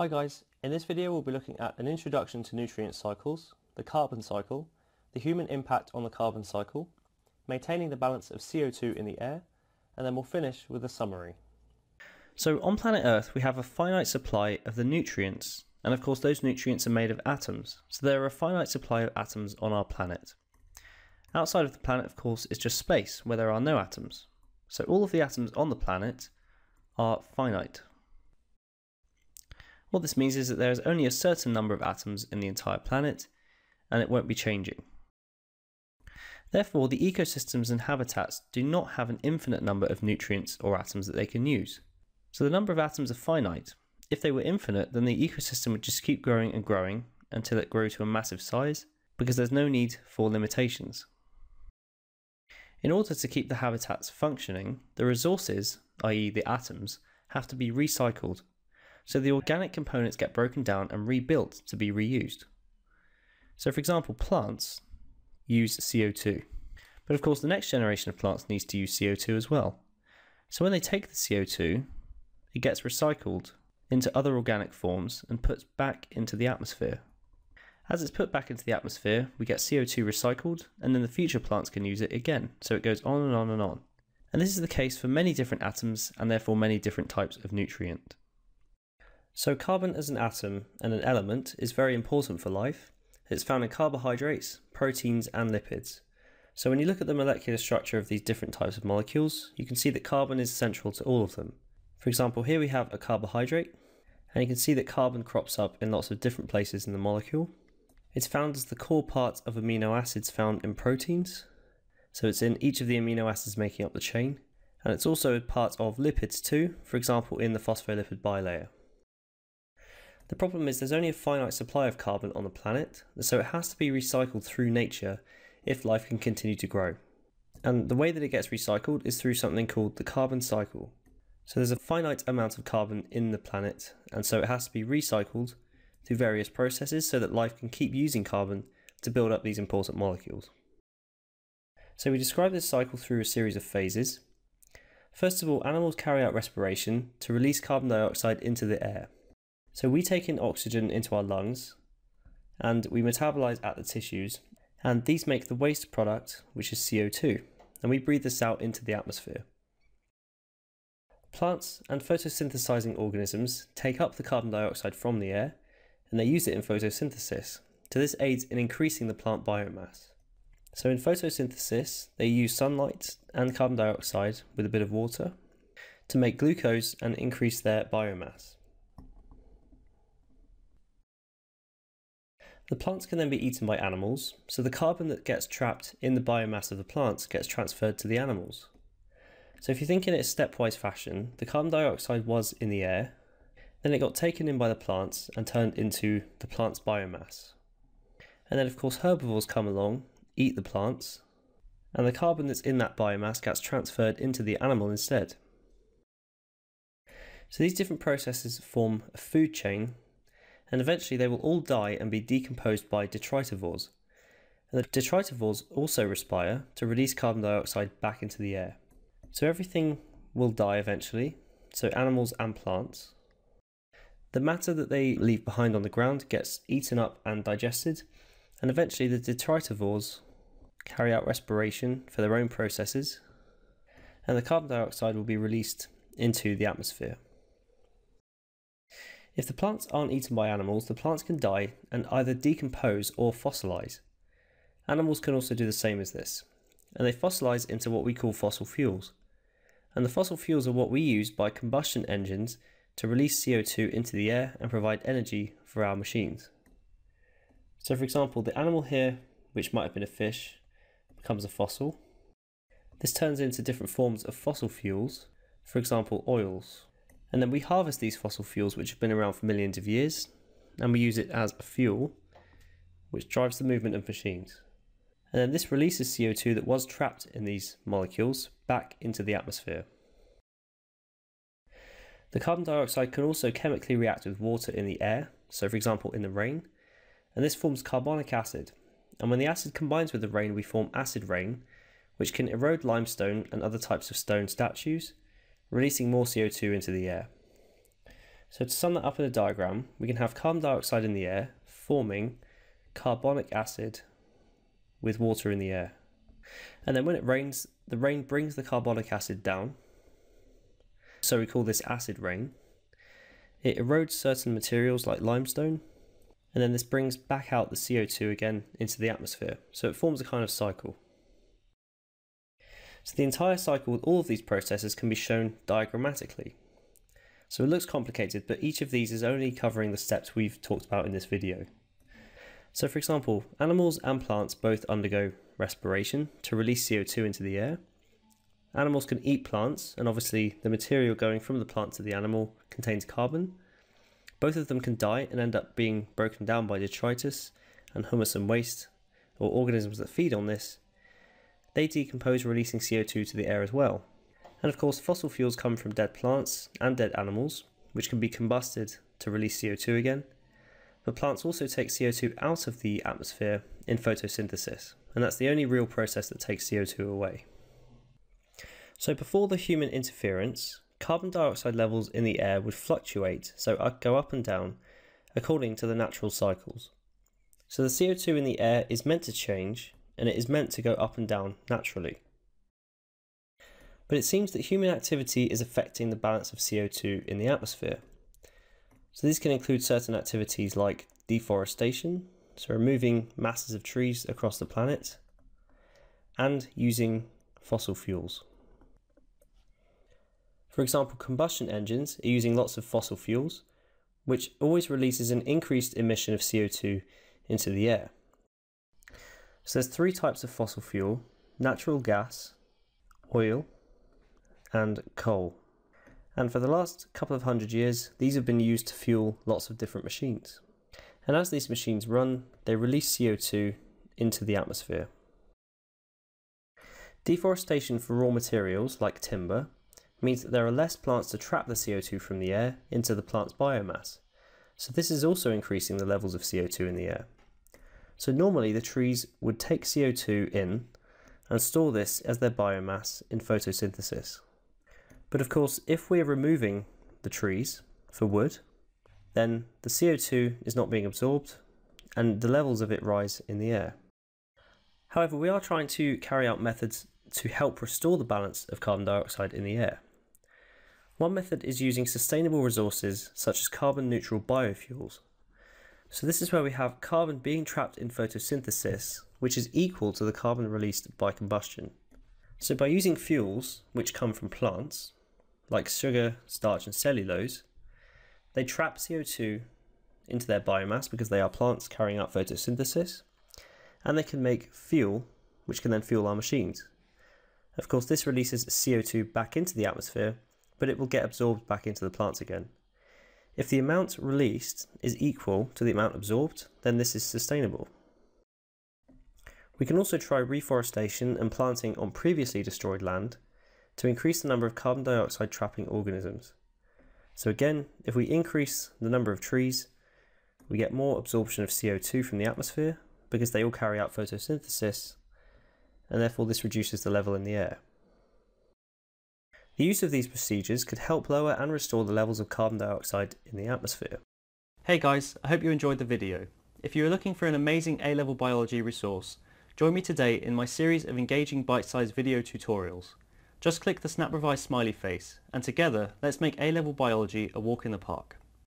Hi guys, in this video we'll be looking at an introduction to nutrient cycles, the carbon cycle, the human impact on the carbon cycle, maintaining the balance of CO2 in the air, and then we'll finish with a summary. So on planet Earth we have a finite supply of the nutrients, and of course those nutrients are made of atoms, so there are a finite supply of atoms on our planet. Outside of the planet of course is just space, where there are no atoms. So all of the atoms on the planet are finite. What this means is that there is only a certain number of atoms in the entire planet, and it won't be changing. Therefore, the ecosystems and habitats do not have an infinite number of nutrients or atoms that they can use. So the number of atoms are finite. If they were infinite, then the ecosystem would just keep growing and growing until it grew to a massive size, because there's no need for limitations. In order to keep the habitats functioning, the resources, i.e. the atoms, have to be recycled so the organic components get broken down and rebuilt to be reused. So for example, plants use CO2. But of course, the next generation of plants needs to use CO2 as well. So when they take the CO2, it gets recycled into other organic forms and put back into the atmosphere. As it's put back into the atmosphere, we get CO2 recycled, and then the future plants can use it again. So it goes on and on and on. And this is the case for many different atoms and therefore many different types of nutrient. So carbon as an atom and an element is very important for life. It's found in carbohydrates, proteins and lipids. So when you look at the molecular structure of these different types of molecules, you can see that carbon is central to all of them. For example, here we have a carbohydrate, and you can see that carbon crops up in lots of different places in the molecule. It's found as the core part of amino acids found in proteins, so it's in each of the amino acids making up the chain, and it's also part of lipids too, for example in the phospholipid bilayer. The problem is there's only a finite supply of carbon on the planet, so it has to be recycled through nature if life can continue to grow. And the way that it gets recycled is through something called the carbon cycle. So there's a finite amount of carbon in the planet, and so it has to be recycled through various processes so that life can keep using carbon to build up these important molecules. So we describe this cycle through a series of phases. First of all, animals carry out respiration to release carbon dioxide into the air. So we take in oxygen into our lungs and we metabolize at the tissues, and these make the waste product, which is CO2, and we breathe this out into the atmosphere. Plants and photosynthesizing organisms take up the carbon dioxide from the air and they use it in photosynthesis. So this aids in increasing the plant biomass. So in photosynthesis, they use sunlight and carbon dioxide with a bit of water to make glucose and increase their biomass. The plants can then be eaten by animals, so the carbon that gets trapped in the biomass of the plants gets transferred to the animals. So if you think in a stepwise fashion, the carbon dioxide was in the air, then it got taken in by the plants and turned into the plant's biomass. And then of course herbivores come along, eat the plants, and the carbon that's in that biomass gets transferred into the animal instead. So these different processes form a food chain and eventually they will all die and be decomposed by detritivores. And the detritivores also respire to release carbon dioxide back into the air. So everything will die eventually, so animals and plants. The matter that they leave behind on the ground gets eaten up and digested, and eventually the detritivores carry out respiration for their own processes, and the carbon dioxide will be released into the atmosphere. If the plants aren't eaten by animals, the plants can die and either decompose or fossilize. Animals can also do the same as this, and they fossilize into what we call fossil fuels. And the fossil fuels are what we use by combustion engines to release CO2 into the air and provide energy for our machines. So for example, the animal here, which might have been a fish, becomes a fossil. This turns into different forms of fossil fuels, for example oils, and then we harvest these fossil fuels, which have been around for millions of years, and we use it as a fuel, which drives the movement of machines. And then this releases CO2 that was trapped in these molecules back into the atmosphere. The carbon dioxide can also chemically react with water in the air, so for example in the rain, and this forms carbonic acid. And when the acid combines with the rain, we form acid rain, which can erode limestone and other types of stone statues, releasing more CO2 into the air. So to sum that up in a diagram, we can have carbon dioxide in the air forming carbonic acid with water in the air. And then when it rains, the rain brings the carbonic acid down. So we call this acid rain. It erodes certain materials like limestone, and then this brings back out the CO2 again into the atmosphere. So it forms a kind of cycle. So the entire cycle with all of these processes can be shown diagrammatically. So it looks complicated, but each of these is only covering the steps we've talked about in this video. So for example, animals and plants both undergo respiration to release CO2 into the air. Animals can eat plants, and obviously the material going from the plant to the animal contains carbon. Both of them can die and end up being broken down by detritus and humus and waste, or organisms that feed on this. They decompose, releasing CO2 to the air as well. And of course, fossil fuels come from dead plants and dead animals, which can be combusted to release CO2 again. But plants also take CO2 out of the atmosphere in photosynthesis, and that's the only real process that takes CO2 away. So before the human interference, carbon dioxide levels in the air would fluctuate, so go up and down, according to the natural cycles. So the CO2 in the air is meant to change, and it is meant to go up and down naturally. But it seems that human activity is affecting the balance of CO2 in the atmosphere. So these can include certain activities like deforestation, so removing masses of trees across the planet, and using fossil fuels. For example, combustion engines are using lots of fossil fuels, which always releases an increased emission of CO2 into the air. So there's three types of fossil fuel, natural gas, oil, and coal. And for the last couple of hundred years, these have been used to fuel lots of different machines. And as these machines run, they release CO2 into the atmosphere. Deforestation for raw materials like timber means that there are less plants to trap the CO2 from the air into the plant's biomass. So this is also increasing the levels of CO2 in the air. So normally the trees would take CO2 in and store this as their biomass in photosynthesis. But of course, if we're removing the trees for wood, then the CO2 is not being absorbed and the levels of it rise in the air. However, we are trying to carry out methods to help restore the balance of carbon dioxide in the air. One method is using sustainable resources such as carbon neutral biofuels. So this is where we have carbon being trapped in photosynthesis, which is equal to the carbon released by combustion. So by using fuels which come from plants, like sugar, starch and cellulose, they trap CO2 into their biomass because they are plants carrying out photosynthesis, and they can make fuel which can then fuel our machines. Of course, this releases CO2 back into the atmosphere but it will get absorbed back into the plants again. If the amount released is equal to the amount absorbed, then this is sustainable. We can also try reforestation and planting on previously destroyed land to increase the number of carbon dioxide trapping organisms. So again, if we increase the number of trees, we get more absorption of CO2 from the atmosphere because they all carry out photosynthesis, and therefore this reduces the level in the air. The use of these procedures could help lower and restore the levels of carbon dioxide in the atmosphere. Hey guys, I hope you enjoyed the video. If you are looking for an amazing A-level biology resource, join me today in my series of engaging bite-sized video tutorials. Just click the SnapRevise smiley face and together let's make A-level biology a walk in the park.